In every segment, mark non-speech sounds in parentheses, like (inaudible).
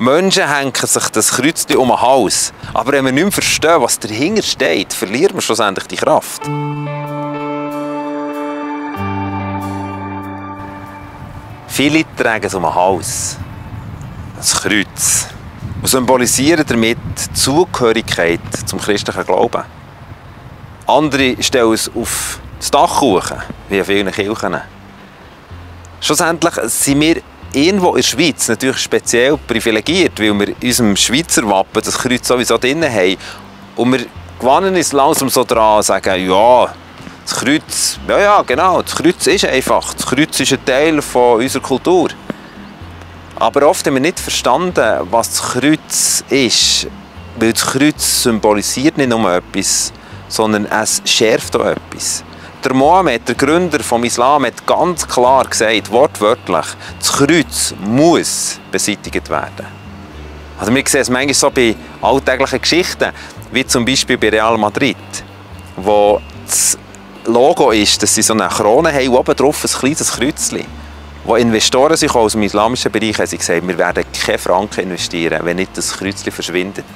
Menschen hängen sich das Kreuz um den Hals. Aber wenn wir nicht mehr verstehen, was dahinter steht, verlieren wir schlussendlich die Kraft. Viele tragen es um den Hals. Das Kreuz. Und symbolisieren damit die Zugehörigkeit zum christlichen Glauben. Andere stellen es auf das Dach hoch, wie in vielen Kirchen. Schlussendlich sind wir irgendwo in der Schweiz natürlich speziell privilegiert, weil wir in unserem Schweizer Wappen das Kreuz sowieso drin haben. Und wir gewannen uns langsam so dran, sagen, ja, das Kreuz, ja, ja, genau, das Kreuz ist einfach, das Kreuz ist ein Teil von unserer Kultur. Aber oft haben wir nicht verstanden, was das Kreuz ist, weil das Kreuz symbolisiert nicht nur etwas, sondern es schärft auch etwas. Der Mohammed, der Gründer des Islam, hat ganz klar gesagt, wortwörtlich, das Kreuz muss beseitigt werden. Also wir sehen es manchmal so bei alltäglichen Geschichten, wie zum Beispiel bei Real Madrid, wo das Logo ist, dass sie so eine Krone haben, oben drauf ein kleines Kreuzchen. Wo Investoren sich aus dem islamischen Bereich haben sie gesagt, wir werden keine Franken investieren, wenn nicht das Kreuzchen verschwindet.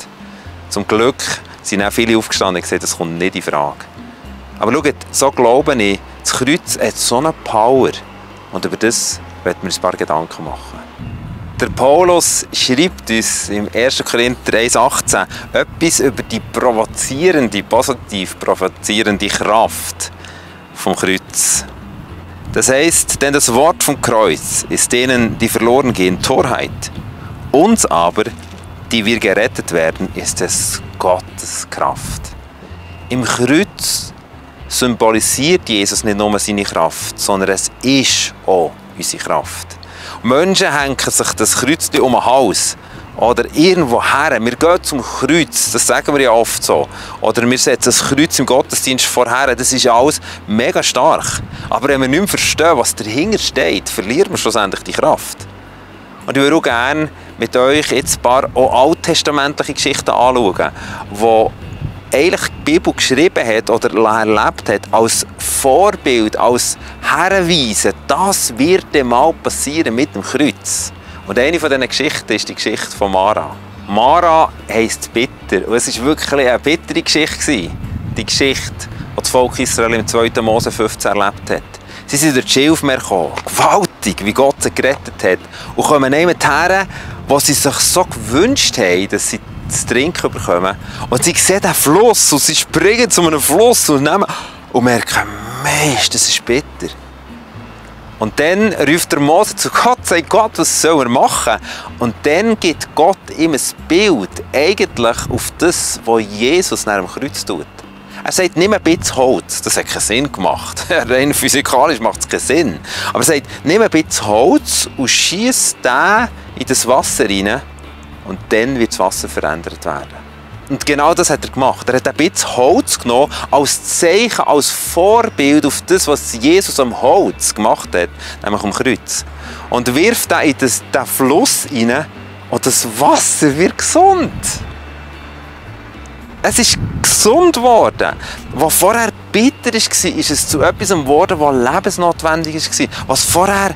Zum Glück sind auch viele aufgestanden und gesagt, das kommt nicht in Frage. Aber schaut, so glaube ich, das Kreuz hat so eine Power. Und über das werden wir uns ein paar Gedanken machen. Der Paulus schreibt uns im 1. Korinther 1,18 etwas über die provozierende, positiv provozierende Kraft vom Kreuz. Das heißt, denn das Wort vom Kreuz ist denen, die verloren gehen, Torheit. Uns aber, die wir gerettet werden, ist es Gottes Kraft. Im Kreuz symbolisiert Jesus nicht nur seine Kraft, sondern es ist auch unsere Kraft. Menschen hängen sich das Kreuz um den Hals oder irgendwo her. Wir gehen zum Kreuz, das sagen wir ja oft so. Oder wir setzen das Kreuz im Gottesdienst vorher. Das ist alles mega stark. Aber wenn wir nicht mehr verstehen, was dahinter steht, verlieren wir schlussendlich die Kraft. Und ich würde auch gerne mit euch jetzt ein paar auch alttestamentliche Geschichten anschauen, die eigentlich die Bibel geschrieben hat oder erlebt hat, als Vorbild, als Herrenweise, das wird mal passieren mit dem Kreuz. Und eine von diesen Geschichten ist die Geschichte von Mara. Mara heisst bitter. Und es war wirklich eine bittere Geschichte. Die Geschichte, die das Volk Israel im 2. Mose 15 erlebt hat. Sie sind durch die Schilfmeer gekommen. Gewaltig, wie Gott sie gerettet hat. Und kommen jemand her, wo sie sich so gewünscht haben, dass sie zu trinken bekommen. Und sie sehen den Fluss und sie springen zu einem Fluss und, nehmen, und merken, Mensch, das ist bitter. Und dann ruft der Mose zu Gott, sagt Gott, was soll er machen? Und dann gibt Gott ihm ein Bild, eigentlich auf das, was Jesus nach dem Kreuz tut. Er sagt, nimm ein bisschen Holz. Das hat keinen Sinn gemacht. (laughs) Rein physikalisch macht es keinen Sinn. Aber er sagt, nimm ein bisschen Holz und schieß den in das Wasser rein und dann wird das Wasser verändert werden. Und genau das hat er gemacht. Er hat ein bisschen Holz genommen als Zeichen, als Vorbild auf das, was Jesus am Holz gemacht hat, nämlich am Kreuz. Und wirft da in das, den Fluss hinein und das Wasser wird gesund. Es ist gesund geworden. Was vorher bitter war, ist es zu etwas geworden, was lebensnotwendig war. Was vorher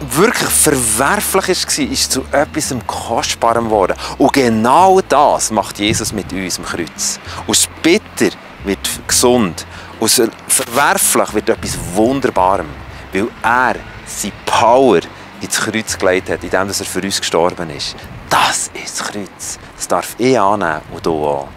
wirklich verwerflich war, ist zu etwas Kostbarem geworden. Und genau das macht Jesus mit uns am Kreuz. Aus Bitter wird gesund. Aus verwerflich wird etwas Wunderbarem. Weil er seine Power ins Kreuz gelegt hat, indem er für uns gestorben ist. Das ist das Kreuz. Das darf ich annehmen und du auch.